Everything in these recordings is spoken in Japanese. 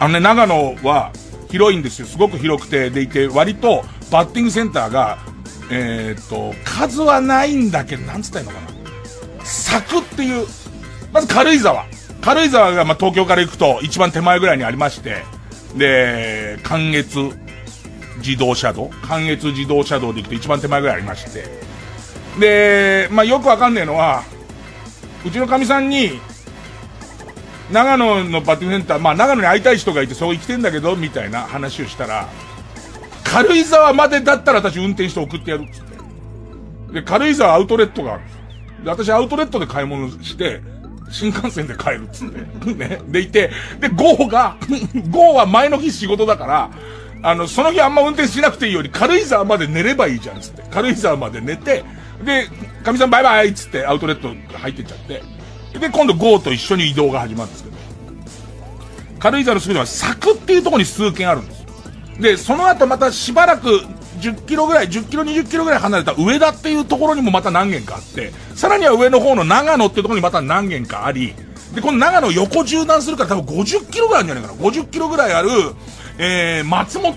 あのね、長野は広いんですよ。すごく広くて、でいて、割とバッティングセンターが、えー、っと、数はないんだけど、なんつったらいいのかな。柵っていう、まず軽井沢。軽井沢が、まあ、東京から行くと一番手前ぐらいにありまして、で、関越自動車道関越自動車道で行くと一番手前ぐらいありまして、で、まあ、よくわかんねえのは、うちのかみさんに、長野のバッティングセンター、まあ長野に会いたい人がいてそう生きてんだけど、みたいな話をしたら、軽井沢までだったら私運転して送ってやるっつって。で、軽井沢アウトレットがあるんです。で、私アウトレットで買い物して、新幹線で帰るっつって。ね。でいて、で、ゴーが、ゴーは前の日仕事だから、あの、その日あんま運転しなくていいように軽井沢まで寝ればいいじゃんつって。軽井沢まで寝て、で、かみさんバイバイっつってアウトレット入ってっちゃって。で、今度 GO と一緒に移動が始まるんですけど、軽井沢のすぐには柵っていうとこに数軒あるんですよ。で、その後またしばらく10キロぐらい、10キロ、20キロぐらい離れた上田っていうところにもまた何軒かあって、さらには上の方の長野っていうところにまた何軒かあり、で、この長野横縦断するから多分50キロぐらいあるんじゃないかな。50キロぐらいある、えー、松本っ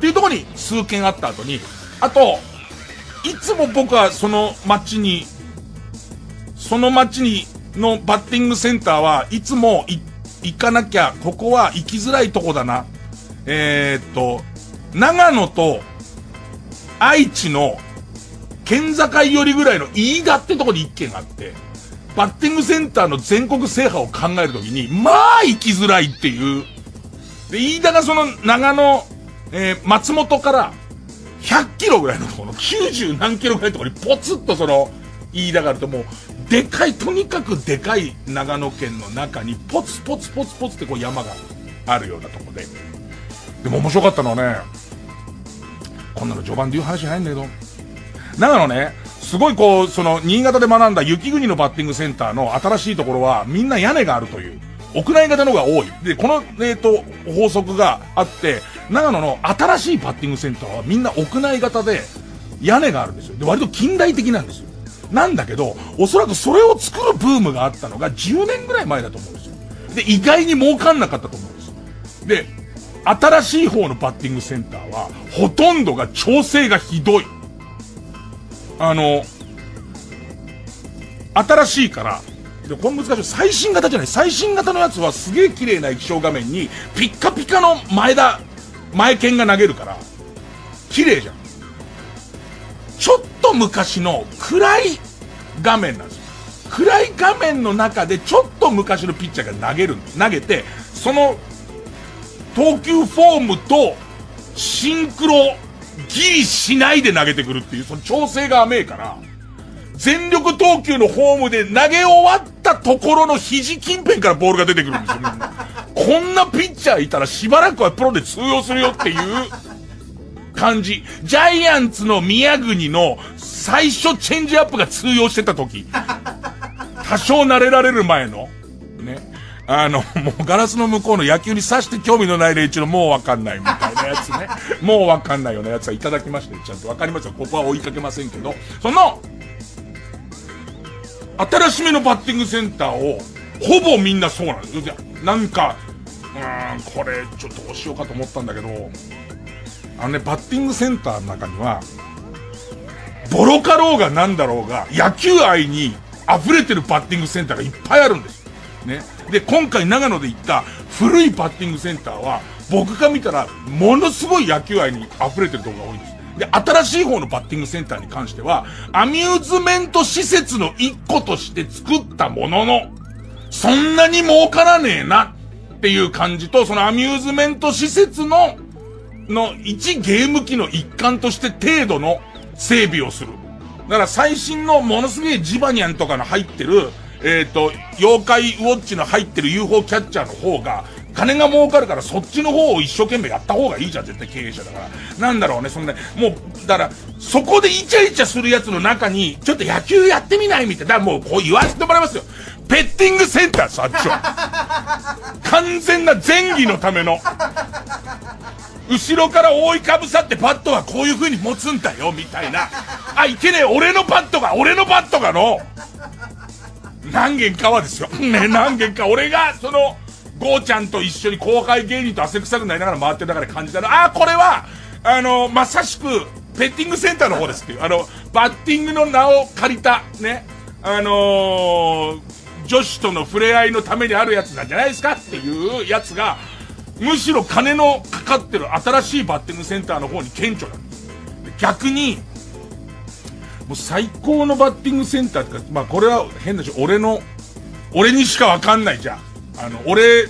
ていうところに数軒あった後に、あと、いつも僕はその街に、その街にのバッティングセンターはいつも行かなきゃ、ここは行きづらいとこだな。えー、っと、長野と愛知の県境寄りぐらいの飯田ってとこに一軒あって、バッティングセンターの全国制覇を考えるときに、まあ行きづらいっていう。で、飯田がその長野、えー、松本から100キロぐらいのところ、90何キロぐらいのところにポツッとその、飯田があるともう、でかい、とにかくでかい長野県の中にポツポツポツポツってこう山があるようなとこで。でも面白かったのはね、こんなの序盤で言う話じゃないんだけど、長野ね、すごいこう、その、新潟で学んだ雪国のバッティングセンターの新しいところは、みんな屋根があるという、屋内型のが多い。で、この、えっ、ー、と、法則があって、長野の新しいバッティングセンターはみんな屋内型で、屋根があるんですよ。で、割と近代的なんですよ。なんだけど、おそらくそれを作るブームがあったのが10年ぐらい前だと思うんですよ。で、意外に儲かんなかったと思うんです。で、新しい方のバッティングセンターは、ほとんどが調整がひどい。あの、新しいから、で、これ難しい。最新型じゃない。最新型のやつはすげえ綺麗な液晶画面に、ピッカピカの前田、前剣が投げるから、綺麗じゃん。ちょっと昔の暗い画面なんですよ。暗い画面の中でちょっと昔のピッチャーが投げるんです。投げて、その投球フォームとシンクロギリしないで投げてくるっていう、その調整が甘えから、全力投球のフォームで投げ終わったところの肘近辺からボールが出てくるんですよ。こんなピッチャーいたらしばらくはプロで通用するよっていう感じ。ジャイアンツの宮国の最初チェンジアップが通用してた時。多少慣れられる前の。ね。あの、もうガラスの向こうの野球に刺して興味のない連中のもうわかんないみたいなやつね。もうわかんないようなやつはいただきまして、ちゃんとわかりますよ。ここは追いかけませんけど、その、新しめのバッティングセンターを、ほぼみんなそうなんですよ。なんか、うーん、これ、ちょっとどうしようかと思ったんだけど、あのね、バッティングセンターの中には、ボロかろうがなんだろうが、野球愛に溢れてるバッティングセンターがいっぱいあるんです。ね。で、今回長野で行った古いバッティングセンターは、僕が見たら、ものすごい野球愛に溢れてるところが多いんです。で、新しい方のバッティングセンターに関しては、アミューズメント施設の一個として作ったものの、そんなに儲からねえなっていう感じと、そのアミューズメント施設の、の一ゲーム機の一環として程度の整備をする。だから最新のものすげえジバニャンとかの入ってる、えっ、ー、と、妖怪ウォッチの入ってる UFO キャッチャーの方が、金が儲かるからそっちの方を一生懸命やった方がいいじゃん、絶対経営者だから。なんだろうね、そんな、もう、だから、そこでイチャイチャするやつの中に、ちょっと野球やってみないみたいな、もうこう言わせてもらいますよ。ペッティングセンターさ、あっちは。完全な前儀のための。後ろから覆いかぶさってパットはこういう風に持つんだよ、みたいな。あ、いけねえ、俺のパットが、俺のパットがの、何軒かはですよ。ね、何軒か。俺が、その、ゴーちゃんと一緒に後輩芸人と汗臭くなりながら回ってる中で感じたら、ああ、これは、あの、まさしく、ペッティングセンターの方ですっていう、あの、バッティングの名を借りた、ね、あのー、女子との触れ合いのためにあるやつなんじゃないですかっていうやつが、むしろ金のかかってる新しいバッティングセンターの方に顕著な。逆に、もう最高のバッティングセンターってか、まあこれは変だし、俺の、俺にしかわかんないじゃん。あの、俺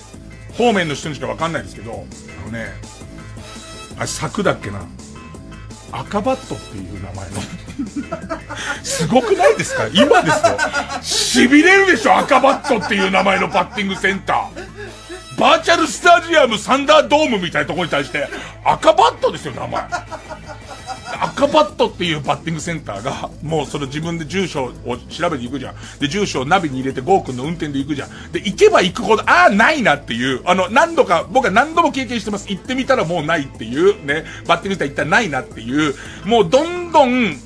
方面の人にしかわかんないですけど、あのね、あれ柵だっけな。赤バットっていう名前のすごくないですか？今ですよ。痺れるでしょ赤バットっていう名前のバッティングセンター。バーチャルスタジアムサンダードームみたいなとこに対して赤バットですよ、名前。赤バットっていうバッティングセンターが、もうそれ自分で住所を調べに行くじゃん。で、住所をナビに入れてゴーくんの運転で行くじゃん。で、行けば行くほど、ああ、ないなっていう、あの、何度か、僕は何度も経験してます。行ってみたらもうないっていう、ね、バッティングセンター行ったらないなっていう、もうどんどん、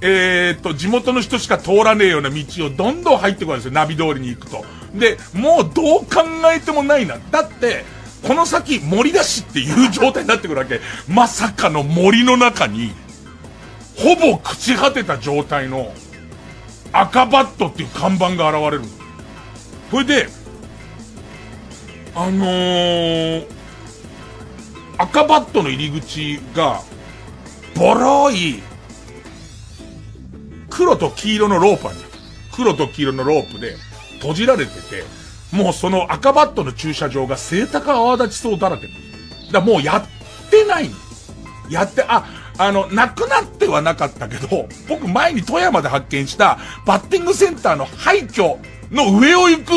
えー、っと、地元の人しか通らねえような道をどんどん入ってこないんですよ。ナビ通りに行くと。で、もうどう考えてもないな。だって、この先森だしっていう状態になってくるわけ。まさかの森の中に、ほぼ朽ち果てた状態の赤バットっていう看板が現れる。それで、あのー、赤バットの入り口が、ボロい、黒と黄色のロープある黒と黄色のロープで閉じられてて、もうその赤バットの駐車場が清高泡立ちそうだらけだ。もうやってないやって、あ、あの、なくなってはなかったけど、僕前に富山で発見したバッティングセンターの廃墟の上を行く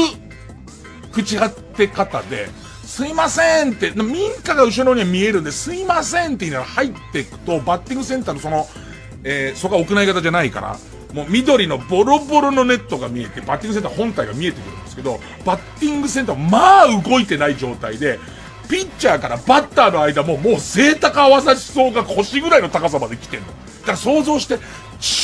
口当て方で、すいませんって、民家が後ろには見えるんで、すいませんって言いながら入っていくと、バッティングセンターのその、えー、そこは屋内型じゃないから、もう緑のボロボロのネットが見えて、バッティングセンター本体が見えてくるんですけど、バッティングセンターまあ動いてない状態で、ピッチャーからバッターの間ももう正高合わさしそうが腰ぐらいの高さまで来てんの。だから想像して、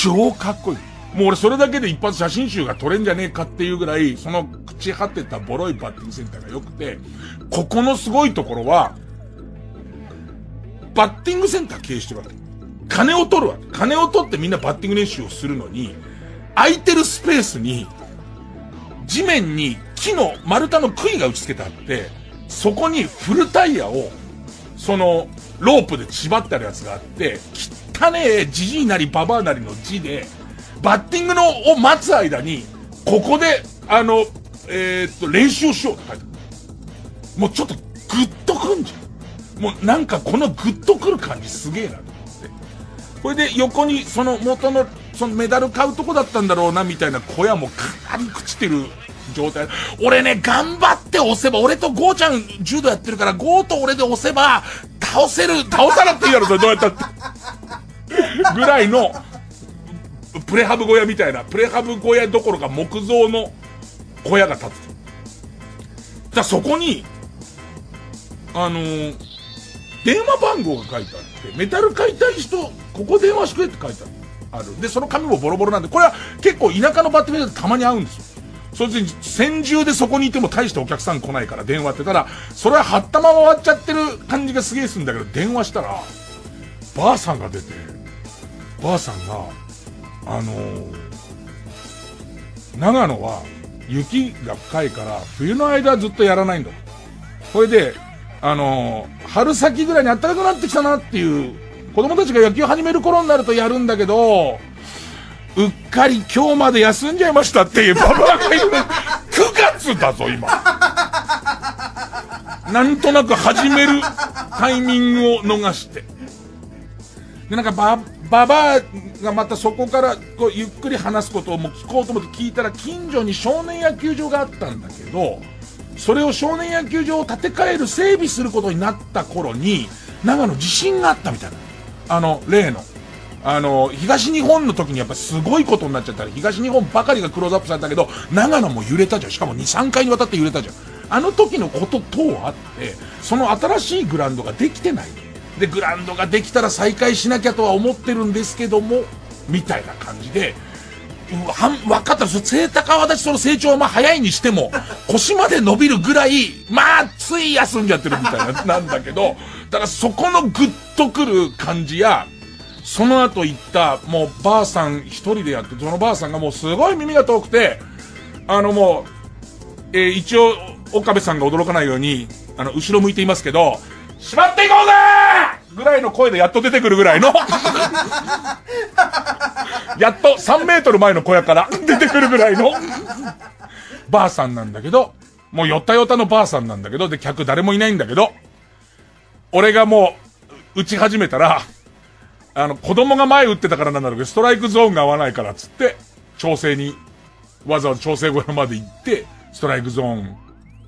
超かっこいい。もう俺それだけで一発写真集が撮れんじゃねえかっていうぐらい、その朽ち果てたボロいバッティングセンターが良くて、ここのすごいところは、バッティングセンター経営してるわけ。金を取るわ。金を取ってみんなバッティング練習をするのに、空いてるスペースに、地面に木の丸太の杭が打ち付けてあって、そこにフルタイヤを、その、ロープで縛ってあるやつがあって、汚ねえじじいなりババアなりの字で、バッティングのを待つ間に、ここで、あの、えー、っと、練習をしようって書いてある。もうちょっとグッとくんじゃん。もうなんかこのグッとくる感じすげえなと思って。これで横にその元の、そのメダル買うとこだったんだろうなみたいな小屋もかなり朽ちてる状態。俺ね、頑張って押せば、俺とゴーちゃん柔道やってるから、ゴーと俺で押せば、倒せる、倒さなくていいやろ、それどうやったって。ぐらいの、プレハブ小屋みたいな、プレハブ小屋どころか木造の小屋が建つ。じゃそこに、あのー、電話番号が書いてあって、メタル買いたい人、ここ電話してくれって書いてある。で、その紙もボロボロなんで、これは結構田舎のバッテリーでたまに合うんですよ。そいつに先住でそこにいても大してお客さん来ないから電話って。ただ、それははったまま終わっちゃってる感じがすげえするんだけど、電話したら、ばあさんが出て、ばあさんが、あのー、長野は雪が深いから冬の間ずっとやらないんだ。これで、あの、春先ぐらいに暖かくなってきたなっていう、子供たちが野球始める頃になるとやるんだけど、うっかり今日まで休んじゃいましたっていう ババアがいる。9月だぞ、今。なんとなく始めるタイミングを逃して。で、なんかば、ばばあがまたそこからこうゆっくり話すことをもう聞こうと思って聞いたら近所に少年野球場があったんだけど、それを少年野球場を建て替える整備することになった頃に、長野地震があったみたいな。あの、例の。あの、東日本の時にやっぱすごいことになっちゃったら、東日本ばかりがクローズアップされたけど、長野も揺れたじゃん。しかも2、3回にわたって揺れたじゃん。あの時のこと等あって、その新しいグラウンドができてない。で、グラウンドができたら再開しなきゃとは思ってるんですけども、みたいな感じで、はん、分かった。そ背高はだしその成長はまあ早いにしても、腰まで伸びるぐらい、まあ、つい休んじゃってるみたいな、なんだけど、だからそこのグッとくる感じや、その後行った、もうばあさん一人でやって、そのばあさんがもうすごい耳が遠くて、あのもう、えー、一応、岡部さんが驚かないように、あの、後ろ向いていますけど、しまっていこうぜぐらいの声でやっと出てくるぐらいの。やっと3メートル前の小屋から出てくるぐらいの。ばあさんなんだけど、もうよったよたのばあさんなんだけど、で、客誰もいないんだけど、俺がもう、打ち始めたら、あの、子供が前打ってたからなんだろうけど、ストライクゾーンが合わないからっつって、調整に、わざわざ調整小屋まで行って、ストライクゾーン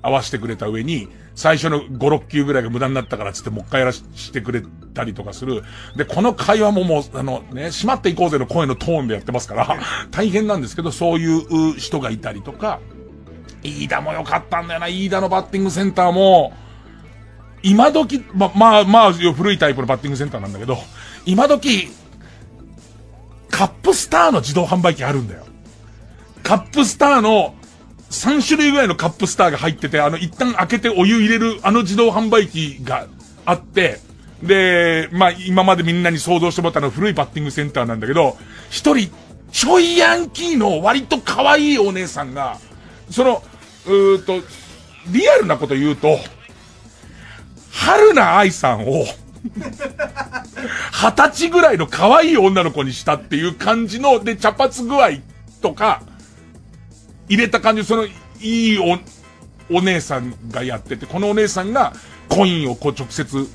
合わせてくれた上に、最初の5、6球ぐらいが無駄になったからつってもう一回やらしてくれたりとかする。で、この会話ももう、あのね、閉まっていこうぜの声のトーンでやってますから、大変なんですけど、そういう人がいたりとか、飯田も良かったんだよな、飯田のバッティングセンターも、今時、ま、まあ、まあ、古いタイプのバッティングセンターなんだけど、今時、カップスターの自動販売機あるんだよ。カップスターの3種類ぐらいのカップスターが入ってて、あの、一旦開けてお湯入れるあの自動販売機があって、で、まあ、今までみんなに想像してもらったのは古いバッティングセンターなんだけど、一人、ちょいヤンキーの割と可愛いお姉さんが、その、うーと、リアルなこと言うと、春菜愛さんを、二十歳ぐらいの可愛い女の子にしたっていう感じの、で、茶髪具合とか、入れた感じ、その、いいお、お姉さんがやってて、このお姉さんがコインをこう直接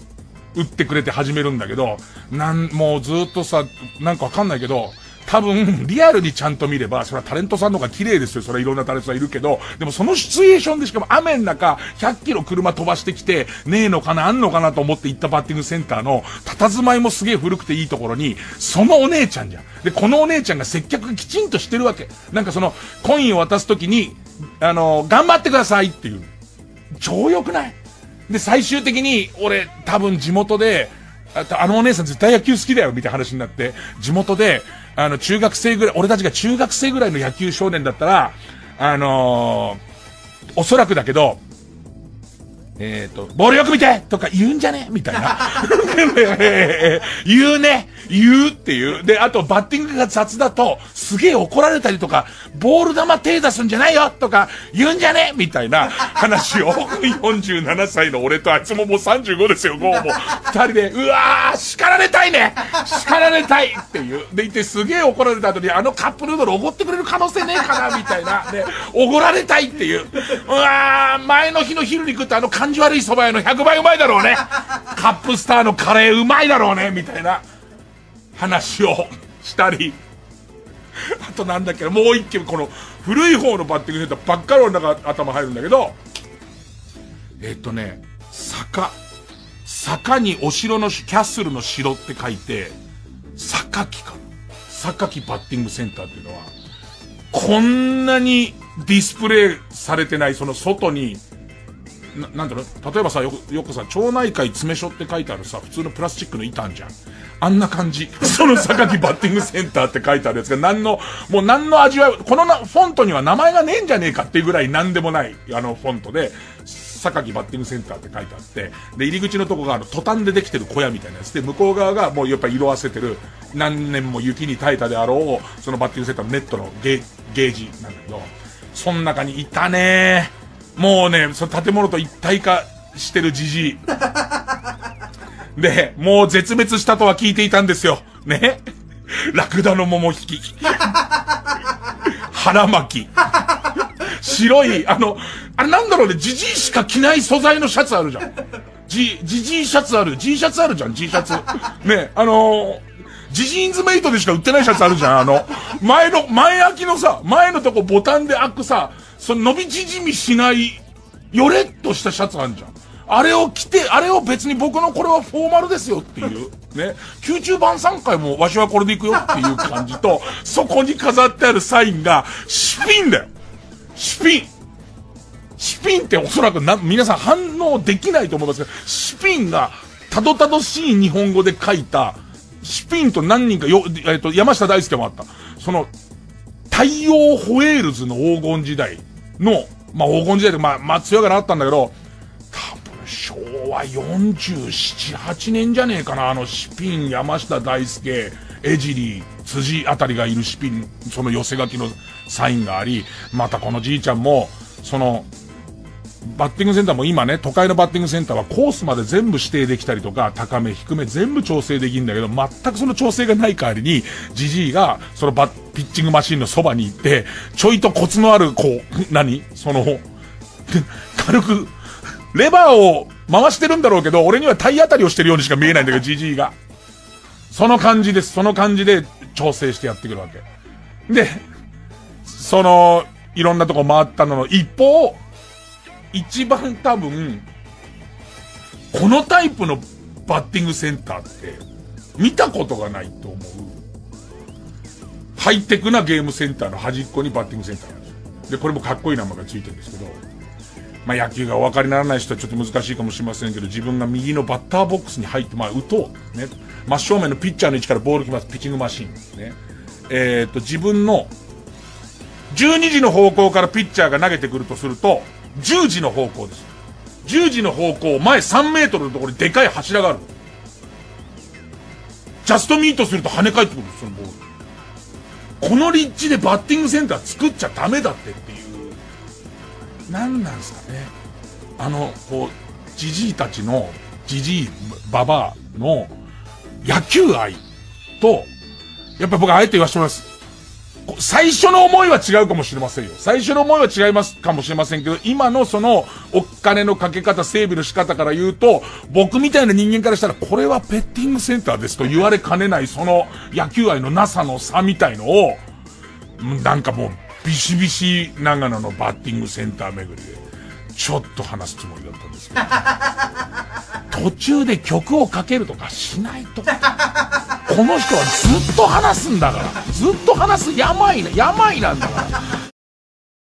売ってくれて始めるんだけど、なん、もうずっとさ、なんかわかんないけど、多分、リアルにちゃんと見れば、それはタレントさんの方が綺麗ですよ。それはいろんなタレントさんいるけど、でもそのシチュエーションでしかも雨の中、100キロ車飛ばしてきて、ねえのかな、あんのかなと思って行ったバッティングセンターの、佇まいもすげえ古くていいところに、そのお姉ちゃんじゃん。で、このお姉ちゃんが接客きちんとしてるわけ。なんかその、コインを渡すときに、あの、頑張ってくださいっていう。超良くないで、最終的に、俺、多分地元で、あのお姉さん絶対野球好きだよ、みたいな話になって、地元で、あの、中学生ぐらい、俺たちが中学生ぐらいの野球少年だったら、あのー、おそらくだけど、えっ、ー、と、ボールよく見てとか言うんじゃねみたいな。言うね言うっていう。で、あと、バッティングが雑だと、すげえ怒られたりとか、ボール球手出すんじゃないよとか、言うんじゃね？みたいな話を、47歳の俺とあいつももう35ですよ、もうも。二人で、うわー叱られたいね叱られたいっていう。でいて、すげえ怒られた後に、あのカップヌードルおごってくれる可能性ねえかなみたいな。で、おごられたいっていう。うわー前の日の昼に食ったあの感じ悪い蕎麦屋の100倍うまいだろうね。カップスターのカレーうまいだろうね、みたいな話をしたり。あとなんだっけもう一軒、この古い方のバッティングセンターばっかりの中頭入るんだけど、えっとね、坂。坂にお城の、キャッスルの城って書いて、坂木かな。坂木バッティングセンターっていうのは、こんなにディスプレイされてない、その外に、な、なんだろう、例えばさ、よく、よくさ、町内会詰め所って書いてあるさ、普通のプラスチックの板じゃん。あんな感じ。その榊バッティングセンターって書いてあるやつが何の、もう何の味わい、このな、フォントには名前がねえんじゃねえかっていうぐらい何でもない、あのフォントで、榊バッティングセンターって書いてあって、で、入り口のとこがあの、トタンでできてる小屋みたいなやつで、向こう側がもうやっぱ色あせてる、何年も雪に耐えたであろう、そのバッティングセンターのネットのゲゲージなんだけど、その中にいたねもうね、その建物と一体化してるじじい。で、もう絶滅したとは聞いていたんですよ。ね。ラクダの桃引き。腹巻き。白い、あの、あれなんだろうね、じじいしか着ない素材のシャツあるじゃん。じ、じじいシャツある。G シャツあるじゃん、G シャツ。ね、あのー、ジジインズメイトでしか売ってないシャツあるじゃん、あの、前の、前開きのさ、前のとこボタンで開くさ、その伸び縮みしない、よれっとしたシャツあるじゃん。あれを着て、あれを別に僕のこれはフォーマルですよっていう、ね。宮中晩餐会もわしはこれで行くよっていう感じと、そこに飾ってあるサインが、シピンだよ。シピン。シピンっておそらくな、皆さん反応できないと思いますけど、シピンが、たどたどしい日本語で書いた、シピンと何人かよ、えっ、と、山下大輔もあった。その、太陽ホエールズの黄金時代の、まあ黄金時代で、まあ、まあ強がなったんだけど、多分昭和47、8年じゃねえかな、あのシピン、山下大輔、江尻、辻あたりがいるシピン、その寄せ書きのサインがあり、またこのじいちゃんも、その、バッティングセンターも今ね、都会のバッティングセンターはコースまで全部指定できたりとか、高め、低め全部調整できるんだけど、全くその調整がない代わりに、ジジイが、そのバッ、ピッチングマシンのそばに行って、ちょいとコツのある、こう、何？その、軽く、レバーを回してるんだろうけど、俺には体当たりをしてるようにしか見えないんだけど、ジジイが。その感じです。その感じで調整してやってくるわけ。で、その、いろんなとこ回ったのの一方、一番多分、このタイプのバッティングセンターって見たことがないと思う。ハイテクなゲームセンターの端っこにバッティングセンターなんですよ。で、これもかっこいい名前がついてるんですけど、まあ野球がお分かりにならない人はちょっと難しいかもしれませんけど、自分が右のバッターボックスに入って、まあ打とう。ね。真正面のピッチャーの位置からボール来ます。ピッチングマシン。ね。えー、っと、自分の12時の方向からピッチャーが投げてくるとすると、10時の方向です。10時の方向、前3メートルのところにでかい柱がある。ジャストミートすると跳ね返ってくるそのボール。この立地でバッティングセンター作っちゃダメだってっていう。何なんですかね。あの、こう、じじいたちの、じじい、ばばの野球愛と、やっぱ僕あえて言わせてもらいます。最初の思いは違うかもしれませんよ。最初の思いは違いますかもしれませんけど、今のその、お金のかけ方、整備の仕方から言うと、僕みたいな人間からしたら、これはペッティングセンターですと言われかねない、その野球愛のなさの差みたいのを、なんかもう、ビシビシ長野のバッティングセンター巡りで、ちょっと話すつもりだったんですけど、途中で曲をかけるとかしないと。この人はずっと話すんだから。ずっと話す病な、病なんだから。